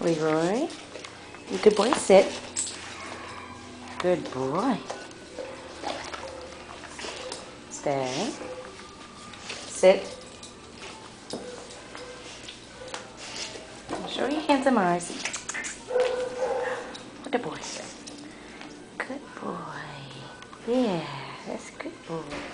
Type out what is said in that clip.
Leroy. Good boy. Sit. Good boy. Stay. Sit. Show your handsome eyes. What a boy. Good boy. Yeah, that's good boy.